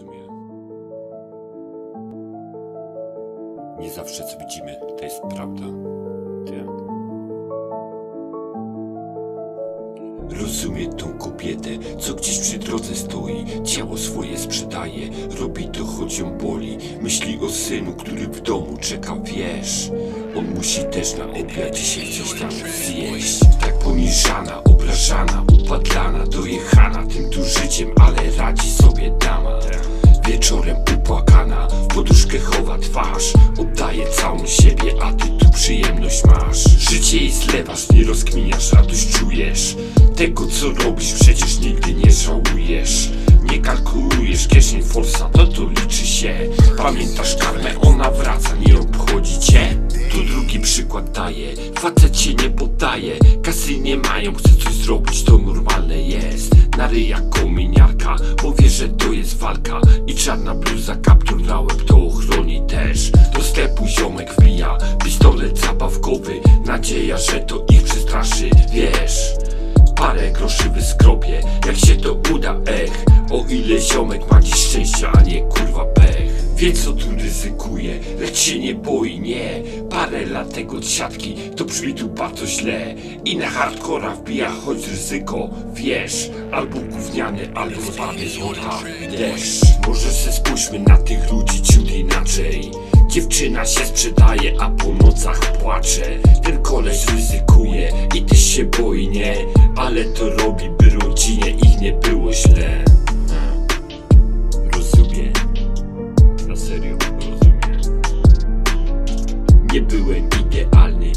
Rozumiem. Nie zawsze co widzimy, to jest prawda. Ty. Rozumie tą kobietę, co gdzieś przy drodze stoi Ciało swoje sprzedaje, robi to choć ją boli Myśli o synu, który w domu czeka, wiesz On musi też na obiad dzisiaj coś tam zjeść Tak poniżana, obrażana, upadlana, dojechana Tym tu życiem, ale radzi sobie twarz. Oddaje całą siebie, a ty tu przyjemność masz. Życie jej zlewasz, nie rozkminiasz, radość czujesz. Tego co robisz przecież nigdy nie żałujesz. Nie kalkulujesz kieszeń forsa, to to liczy się. Pamiętasz karmę, ona wraca, nie obchodzi cię? Tu drugi przykład daje, facet się nie poddaje. Kasy nie mają, chce coś zrobić, to normalne jest. Na ryjach kominiarka, bo wie, że to jest walka. I czarna bluza, kaptur na łeb, Nadzieja, że to ich przestraszy, wiesz? Parę groszy wyskropię, jak się to uda, ech. O ile ziomek ma dziś szczęścia, a nie kurwa pech. Wie co tu ryzykuje, lecz się nie boi, nie. Parę lat tego siatki, to brzmi tu bardzo źle. I na hardcora wbija choć ryzyko, wiesz? Albo gówniany, albo spadnie złota. deszcz Może se spójrzmy na tych ludzi ciut inaczej. Dziewczyna się sprzedaje, a po nocach płacze Ten koleś ryzykuje i też się boi, nie? Ale to robi, by rodzinie ich nie było źle. Rozumiem. Na serio rozumiem. Nie byłem idealny